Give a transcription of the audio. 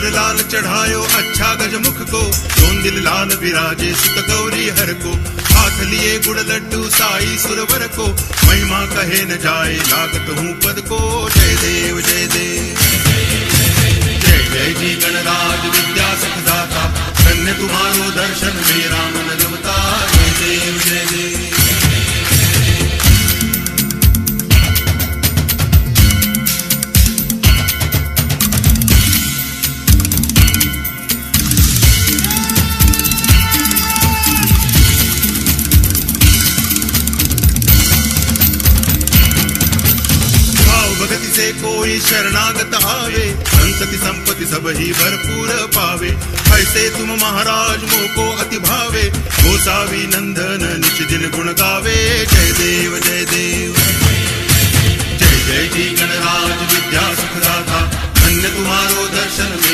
लाल चढ़ायो अच्छा गज मुख को। दिल लाल विराजे सुत गौरी हर को। हाथ लिए गुड़ लड्डू साई सुरवर को। महिमा कहे न जाए लागत हूँ पद को। जय देव जय देव। जय जय जी गणराज विद्या सुखदाता। धन्य तुम्हारो दर्शन, मेरा मन रमता जिनसे कोई शरणागत आवे। संतति संपत्ति सब ही भरपूर पावे। ऐसे तुम महाराज मोको अति भावे गोसावी नंदन निश दिन गुण गावे। जय देव जय देव। जय जय जी गणराज विद्या सुखदाता। धन्य तुम्हारो दर्शन में।